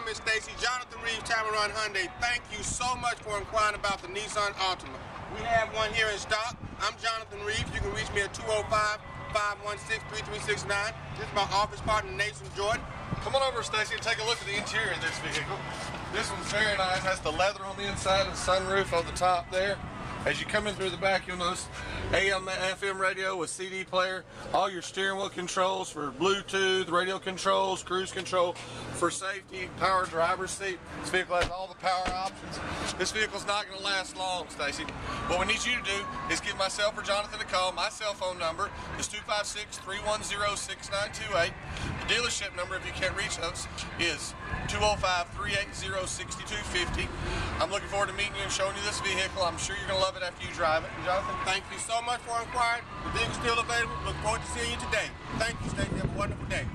Miss Stacy? Jonathan Reeves, Tameron Hyundai. Thank you so much for inquiring about the Nissan Altima. We have one here in stock. I'm Jonathan Reeves. You can reach me at 205-516-3369. This is my office partner, Nathan Jordan. Come on over, Stacy, and take a look at the interior of this vehicle. This one's very nice. Has the leather on the inside and sunroof on the top there. As you come in through the back, you'll notice AM, FM radio with CD player, all your steering wheel controls for Bluetooth, radio controls, cruise control for safety, power driver's seat. This vehicle has all the power options. This vehicle's not going to last long, Stacy. What we need you to do is give myself or Jonathan a call. My cell phone number is 256-310-6928. The dealership number, if you can't reach us, is 205-380-6250. I'm looking forward to meeting you and showing you this vehicle. I'm sure you're going to love it after you drive it. Jonathan, Thank you so much for inquiring. The vehicle's still available. Look forward to seeing you today. Thank you, Stacy. Have a wonderful day.